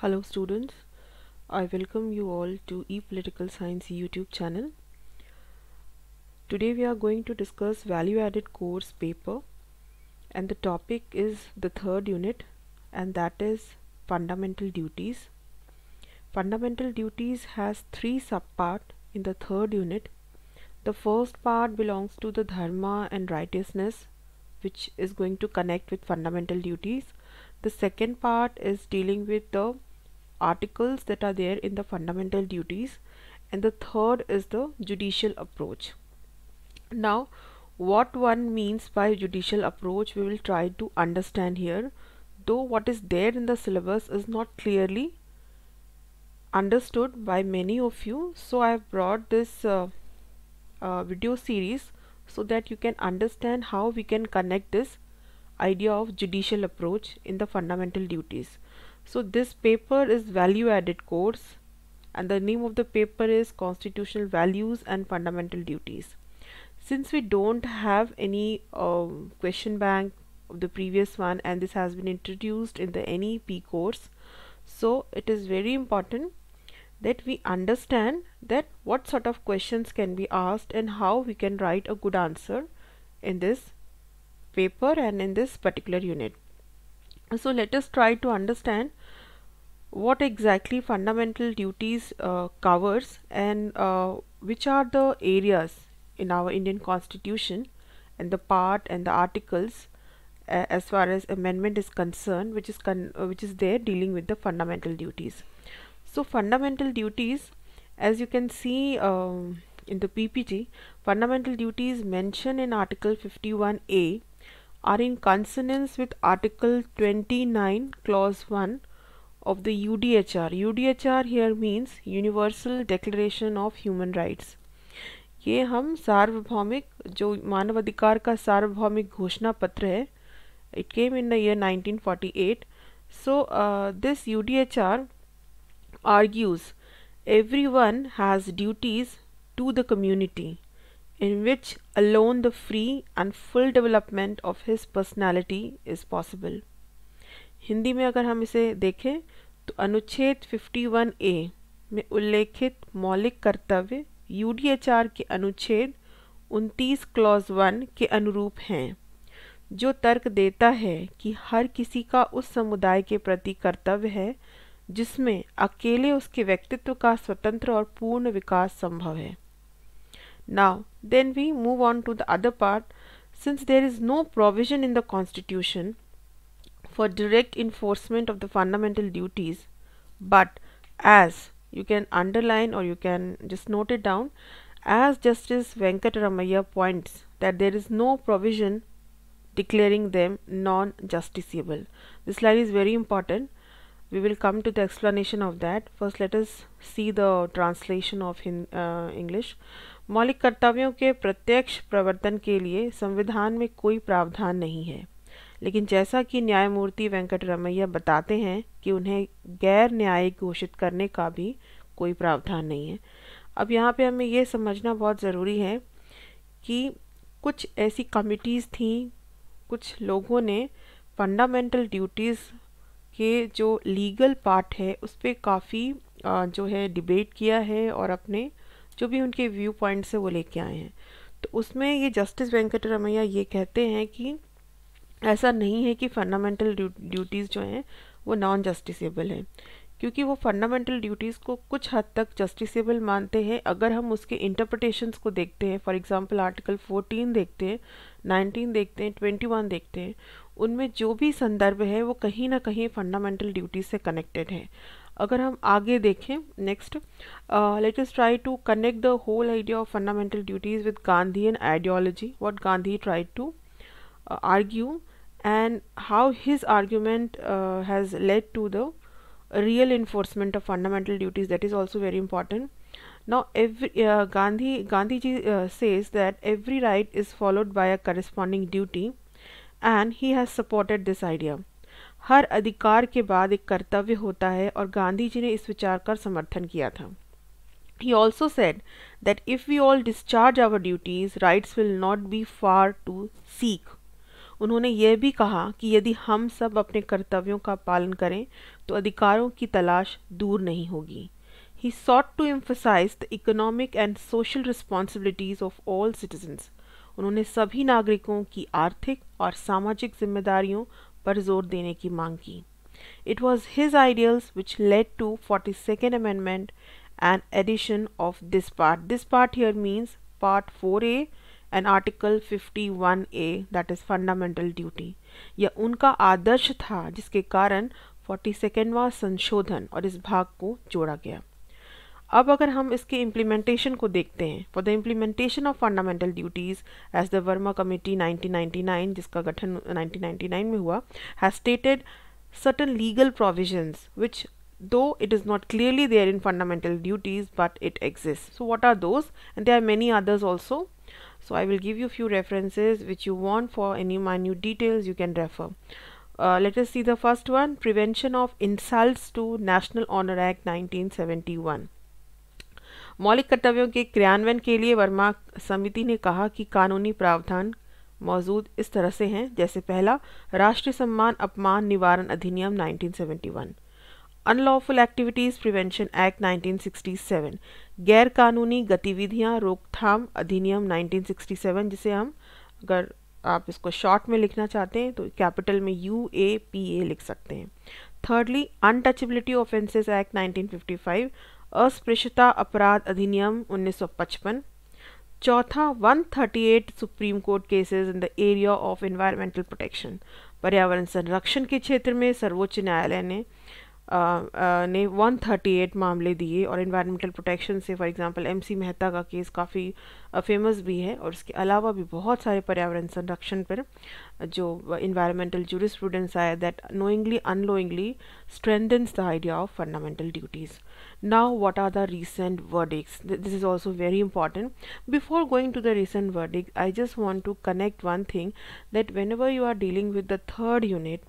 Hello students, I welcome you all to ePolitical Science YouTube channel. Today we are going to discuss value added course paper and the topic is the third unit and that is fundamental duties. Fundamental duties has three subpart in the third unit. The first part belongs to the dharma and righteousness which is going to connect with fundamental duties. The second part is dealing with the articles that are there in the fundamental duties. And the third is the judicial approach. Now what one means by judicial approach we will try to understand here. Though what is there in the syllabus is not clearly understood by many of you so I have brought this uh, uh, video series so that you can understand how we can connect this idea of judicial approach in the fundamental duties so this paper is value added course and the name of the paper is constitutional values and fundamental duties. Since we don't have any um, question bank of the previous one and this has been introduced in the NEP course so it is very important that we understand that what sort of questions can be asked and how we can write a good answer in this paper and in this particular unit so let us try to understand what exactly fundamental duties uh, covers and uh, which are the areas in our Indian constitution and the part and the articles uh, as far as amendment is concerned which is con uh, which is there dealing with the fundamental duties. So fundamental duties as you can see um, in the PPT fundamental duties mentioned in article 51a are in consonance with Article 29 clause 1 of the UDHR. UDHR here means Universal Declaration of Human Rights. ये हम सार्वभौमिक जो मानव अधिकार का सार्वभौमिक घोषणा पत्र है it came in the year 1948 so uh, this UDHR argues everyone has duties to the community in which alone the free and full development of his personality is possible. Hindi में अगर हम इसे देखें तो अनुच्छेद 51 ए में उल्लेखित मौलिक कर्तव्य यूडीएचआर के अनुच्छेद 29 क्लॉज वन के अनुरूप हैं, जो तर्क देता है कि हर किसी का उस समुदाय के प्रति कर्तव्य है, जिसमें अकेले उसके व्यक्तित्व का स्वतंत्र और पूर्ण विकास संभव है। Now, then we move on to the other part. Since there is no provision in the constitution for direct enforcement of the fundamental duties, but as you can underline or you can just note it down, as Justice Venkataramaya points that there is no provision declaring them non-justiciable. This line is very important. We will come to the explanation of that. First, let us see the translation of in, uh, English. मौलिक कर्तव्यों के प्रत्यक्ष प्रवर्तन के लिए संविधान में कोई प्रावधान नहीं है। लेकिन जैसा कि न्यायमूर्ति वेंकट रमैया बताते हैं कि उन्हें गैर न्यायिक घोषित करने का भी कोई प्रावधान नहीं है। अब यहाँ पे हमें ये समझना बहुत ज़रूरी है कि कुछ ऐसी कमिटीज़ थी, कुछ लोगों ने फंडामेंटल ड्यूटीज़ के जो लीगल पार्ट है, उस पर काफ़ी जो है डिबेट किया है और अपने जो भी उनके व्यू पॉइंट से वो लेके आए हैं। तो उसमें ये जस्टिस वेंकट रमैया ये कहते हैं कि ऐसा नहीं है कि फंडामेंटल ड्यूटीज़ जो हैं, वो नॉन जस्टिसेबल हैं। क्योंकि वो फंडामेंटल ड्यूटीज़ को कुछ हद तक जस्टिसेबल मानते हैं। अगर हम उसके इंटरप्रटेशंस को देखते हैं फॉर एग्जांपल आर्टिकल 14 देखते हैं 19 देखते हैं 21 देखते हैं, उनमें जो भी संदर्भ है, वो कहीं ना कहीं फंडामेंटल ड्यूटीज़ से कनेक्टेड है। अगर हम आगे देखें next let us try to connect the whole idea of fundamental duties with Gandhian ideology what Gandhi try to argue and how his argument uh, has led to the real enforcement of fundamental duties that is also very important now every uh, gandhi gandhi ji uh, says that every right is followed by a corresponding duty and he has supported this idea हर अधिकार के बाद एक कर्तव्य होता है और गांधी जी ने इस विचार का समर्थन किया था। He also said that if we all discharge our duties rights will not be far to seek उन्होंने यह भी कहा कि यदि हम सब अपने कर्तव्यों का पालन करें तो अधिकारों की तलाश दूर नहीं होगी। He sought to emphasise the economic and social responsibilities of all citizens उन्होंने सभी नागरिकों की आर्थिक और सामाजिक जिम्मेदारियों पर ज़ोर देने की मांग की। It was his ideals which led to forty second amendment and addition of this part this part here means part four A and article fifty one A that is fundamental duty यह उनका आदर्श था, जिसके कारण forty सेकेंडवा संशोधन और इस भाग को जोड़ा गया। अब अगर हम इसके इम्प्लीमेंटेशन को देखते हैं for the implementation of fundamental duties as the Verma committee 1999, जिसका गठन 1999 में हुआ has stated certain legal provisions which though it is not clearly there in fundamental duties but it exist so what are those and they are many others also so I will give you few references which you want for any minute details you can refer let us see the first one prevention of insult to national honour act nineteen seventy one मौलिक कर्तव्यों के क्रियान्वयन के लिए वर्मा समिति ने कहा कि कानूनी प्रावधान मौजूद इस तरह से हैं, जैसे पहला, राष्ट्रीय सम्मान अपमान निवारण अधिनियम 1971 अनलॉफुल एक्टिविटीज़ प्रिवेंशन एक्ट 1967 गैर कानूनी गतिविधियाँ रोकथाम अधिनियम 1967 जिसे हम अगर आप इसको शॉर्ट में लिखना चाहते हैं तो कैपिटल में यू ए पी ए लिख सकते हैं। थर्डली अनटचेबिलिटी ऑफेंसेस एक्ट 1955 अस्पृश्यता अपराध अधिनियम 1955 चौथा 138 supreme court cases in the area of environmental protection पर्यावरण संरक्षण के क्षेत्र में सर्वोच्च न्यायालय ने ने 138 मामले दिए और इन्वायरमेंटल प्रोटेक्शन से for example M C Mehta का केस काफ़ी फ़ेमस भी है और इसके अलावा भी बहुत सारे पर्यावरण संरक्षण पर, जो इन्वायरमेंटल जूरिस स्टूडेंट्स आए that knowingly unknowingly strengthens the idea of fundamental duties now what are the recent verdicts this is also very important before going to the recent verdicts I just want to connect one thing that when you are dealing with the third unit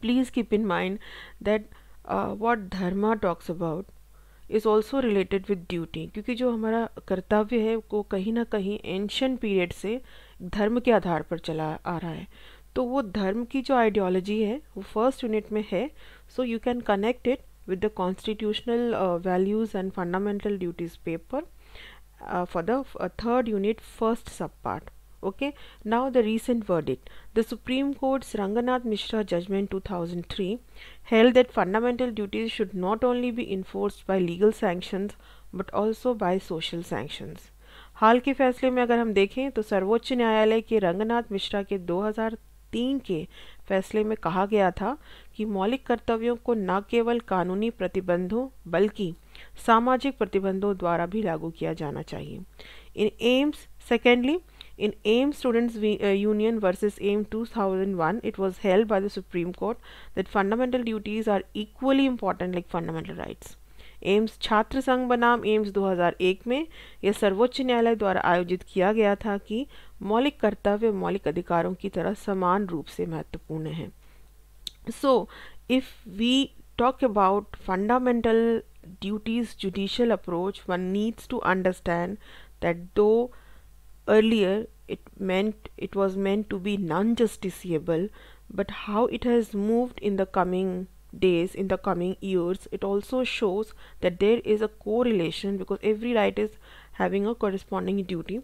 please keep in mind that uh, what dharma talks about is also related with duty क्योंकि जो हमारा कर्तव्य है वो कहीं ना कहीं ancient period से धर्म के आधार पर चला आ रहा है तो वो धर्म की जो आइडियोलॉजी है वो फ़र्स्ट यूनिट में है so you can connect it constitutional uh, values and fundamental duties paper uh, for the uh, third unit first subpart okay now the recent verdict the supreme court's ranganath mishra judgment 2003 held that fundamental duties should not only be enforced by legal sanctions but also by social sanctions हाल के फैसले में अगर हम देखें तो सर्वोच्च न्यायालय के रंगनाथ मिश्रा के 2003 के फैसले में कहा गया था कि मौलिक कर्तव्यों को न केवल कानूनी प्रतिबंधों बल्कि सामाजिक प्रतिबंधों द्वारा भी लागू किया जाना चाहिए in AIIMS secondly in AIIMS students union versus AIIMS 2001 it was held by the supreme court that fundamental duties are equally important like fundamental rights AIIMS छात्र संघ बनाम एम्स 2001 में यह सर्वोच्च न्यायालय द्वारा आयोजित किया गया था कि मौलिक कर्तव्य, मौलिक अधिकारों की तरह समान रूप से महत्वपूर्ण है। So if we talk about fundamental duties, judicial approach, one needs to understand that though earlier it meant it was meant to be non-justiciable but how it has moved in the coming days in the coming years it also shows that there is a correlation because every right is having a corresponding duty.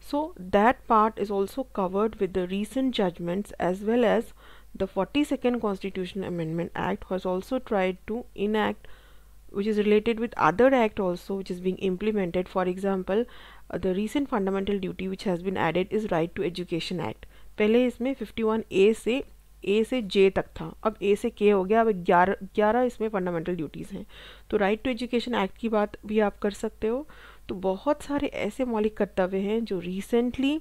So that part is also covered with the recent judgments as well as the 42nd Constitution Amendment Act has also tried to enact which is related with other act also which is being implemented. For example the recent fundamental duty which has been added is right to education act. पहले इसमें 51 ए से ए से जे तक था। अब ए से के हो गया, अब ग्यारह ग्यारह इसमें फंडामेंटल ड्यूटीज़ हैं। तो राइट टू एजुकेशन एक्ट की बात भी आप कर सकते हो। तो बहुत सारे ऐसे मौलिक कर्तव्य हैं जो रिसेंटली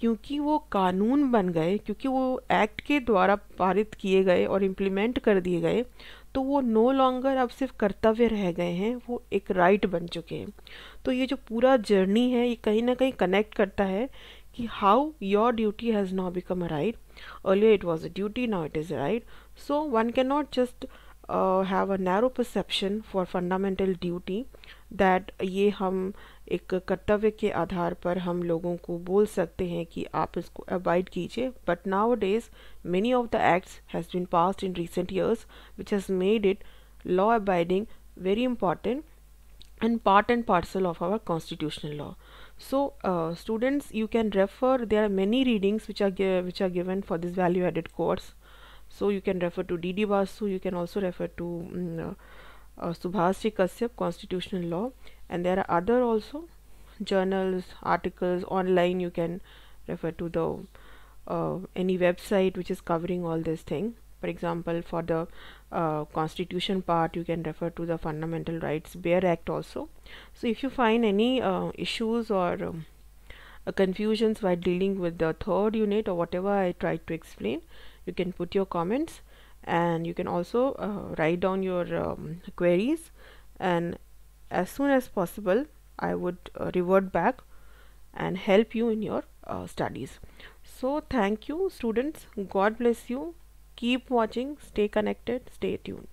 क्योंकि वो कानून बन गए, क्योंकि वो एक्ट के द्वारा पारित किए गए और इम्प्लीमेंट कर दिए गए तो वो नो लॉन्गर अब सिर्फ़ कर्तव्य रह गए हैं, वो एक राइट बन चुके हैं। तो ये जो पूरा जर्नी है, ये कहीं ना कहीं कनेक्ट करता है कि how your duty has now become a right earlier it was a duty now it is a right so one can not just have a narrow perception for fundamental duty that ये हम एक कर्तव्य के आधार पर हम लोगों को बोल सकते हैं कि आप इसको अवॉइड कीजिए। But nowadays many of the acts has been pass in recent years which has made it law abiding very important and part and parcel of our constitutional law so students you can refer they are many readings which are which are given for this value added course so you can refer to D D Basu you can also refer to Subhash C Kashyap constitutional law and there are other also journals articles online you can refer to the uh, any website which is covering all this thing. For example for the uh, constitution part you can refer to the fundamental rights bare act also. So if you find any uh, issues or um, uh, confusions while dealing with the third unit or whatever I tried to explain you can put your comments. And you can also uh, write down your um, queries. And as soon as possible I would uh, revert back and help you in your uh, studies. So thank you students. God bless you. Keep watching. Stay connected. Stay tuned.